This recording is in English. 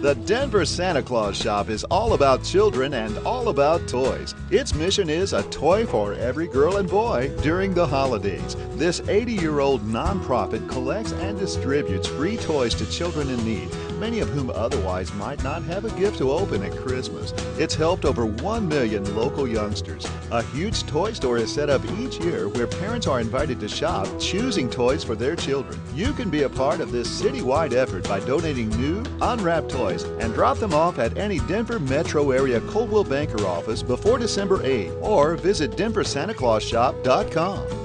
The Denver Santa Claus Shop is all about children and all about toys. Its mission is a toy for every girl and boy during the holidays. This 80 year old nonprofit collects and distributes free toys to children in need, many of whom otherwise might not have a gift to open at Christmas. It's helped over 1 million local youngsters. A huge toy store is set up each year where parents are invited to shop, choosing toys for their children. You can be a part of this citywide effort by donating new, unwrapped toys and drop them off at any Denver metro area Coldwell Banker office before December 8 or visit denversantaclausshop.com.